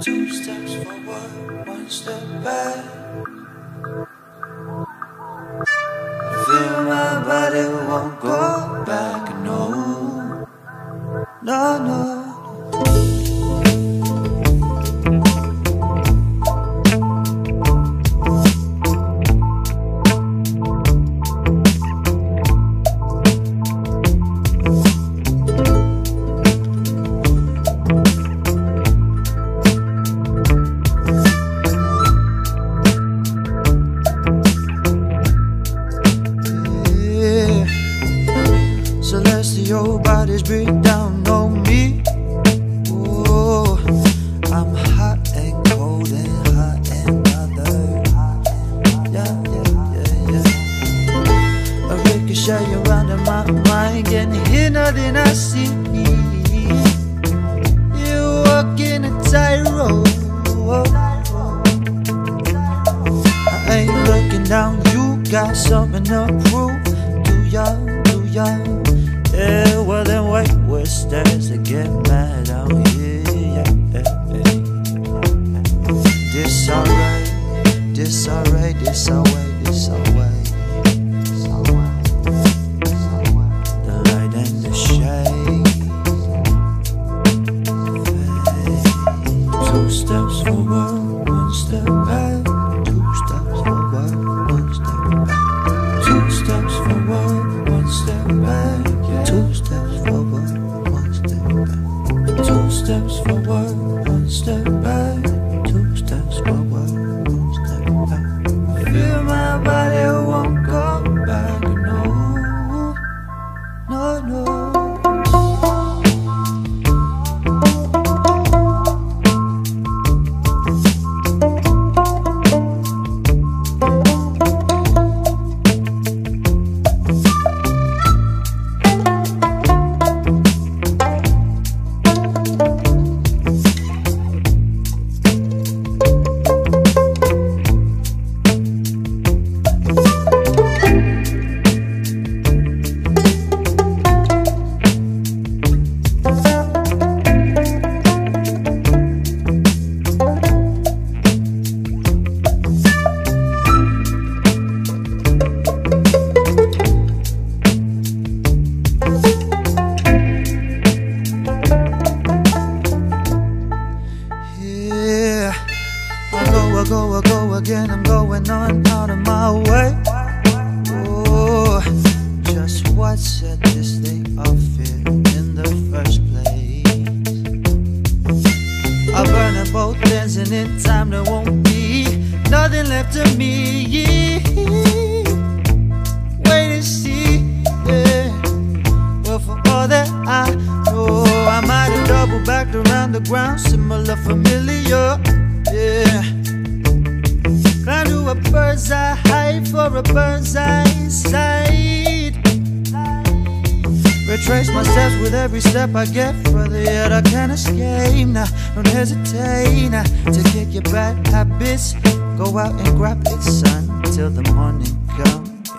Two steps forward, one step back. Feel my body won't go. Yeah. A ricochet around in my mind, can hear nothing I see. You walk in a tightrope. I ain't looking down, you got something to prove. Do ya, do ya? Yeah, well then wait, where's stairs to get mad out here? This alright, this alright, this alright, this alright. Steps forward, one step back. Two steps forward, one step back. Two steps forward, one step back. Two steps forward, one step back. Two steps forward, one step back. Two steps forward, one step back. Feel my body won't go back. No, no, no. Set this here in the first place? I burn at both ends, and in time there won't be nothing left of me. Wait and see, yeah. Well, for all that I know, I might have around the ground, similar, familiar, yeah. Climb to a bird's eye height for a bird's eye sight. Retrace my steps with every step I get further, yet I can't escape. Now, don't hesitate now to kick your bad habits. Go out and grab it, son, till the morning comes.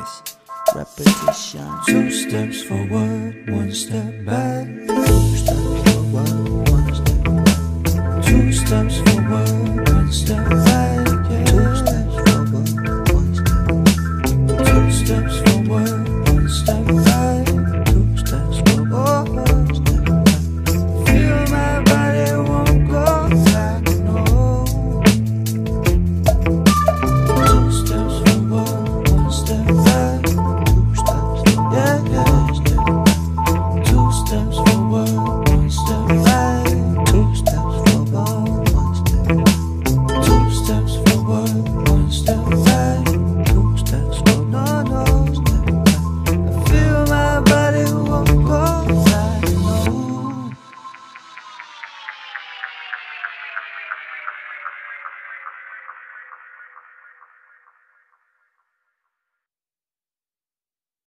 Repetition. Two steps forward, one step back. Two steps forward, one step back. Two steps forward, one step back.